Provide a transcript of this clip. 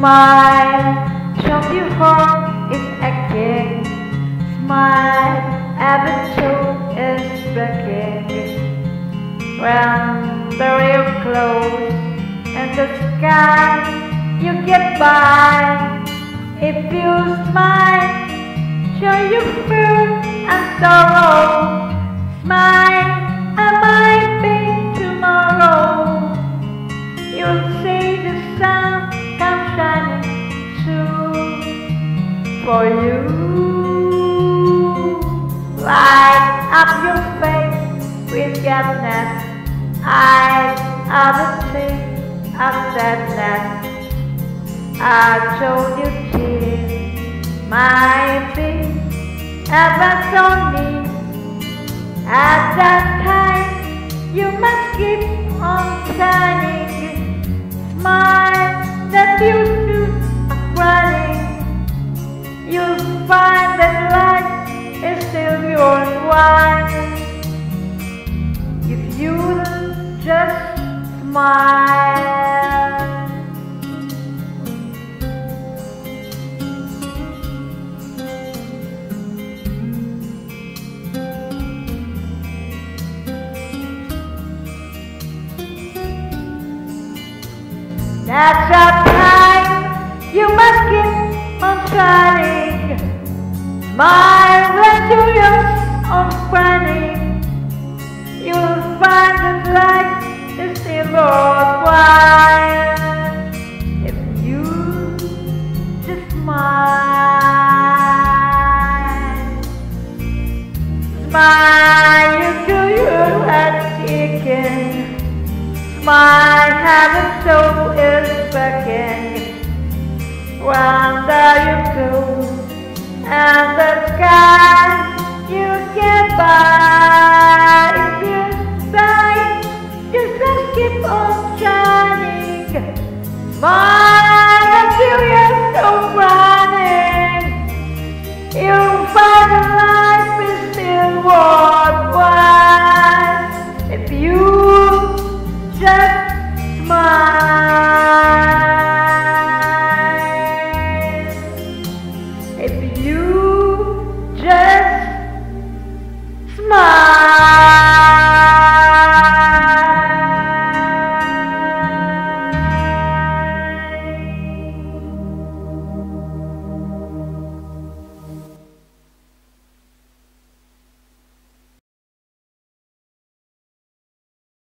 Smile, show your heart is aching. Smile, attitude is breaking. When the real close and the sky, you get by. If you smile, show your fear and sorrow. Smile, for you. Light up your face with gladness. Eyes are the sea of sadness. I told you tears might be ever so near. At that time, you must keep on shining. Smile that you wine. If you just smile. That's the time you must keep on shining. Smile Smile, you do your head aching. Smile, heaven soul is beckoning. Wonder you go, and the sky you get by. If you die, just keep on shining. Smile. If you